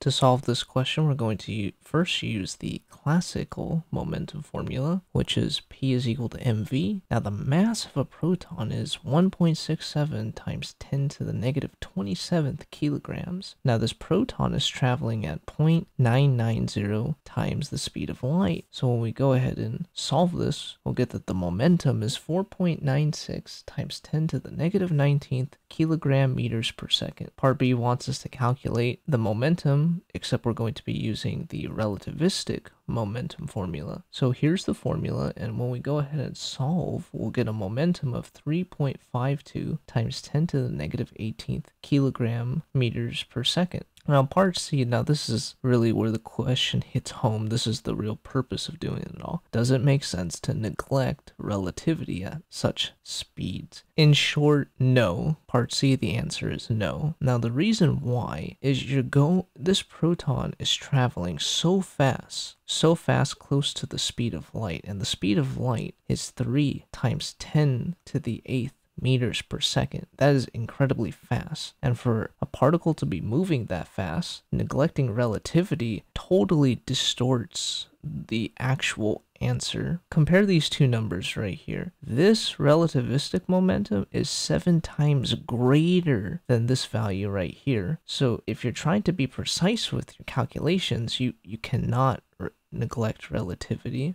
To solve this question, we're going to first use the classical momentum formula, which is P is equal to mv. Now the mass of a proton is 1.67 times 10 to the negative 27th kilograms. Now this proton is traveling at 0.990 times the speed of light. So when we go ahead and solve this, we'll get that the momentum is 4.96 times 10 to the negative 19th kilogram meters per second. Part B wants us to calculate the momentum, except we're going to be using the relativistic momentum formula. So here's the formula, and when we go ahead and solve, we'll get a momentum of 3.52 times 10 to the negative 18th kilogram meters per second. Now, part C, now this is really where the question hits home. This is the real purpose of doing it all. Does it make sense to neglect relativity at such speeds? In short, no. Part C, the answer is no. Now, the reason why is you go, this proton is traveling so fast, so fast close to the speed of light, and the speed of light is 3 times 10 to the 8th meters per second. That is incredibly fast. And for a particle to be moving that fast, neglecting relativity totally distorts the actual answer. Compare these two numbers right here. This relativistic momentum is seven times greater than this value right here. So if you're trying to be precise with your calculations, you, you cannot neglect relativity.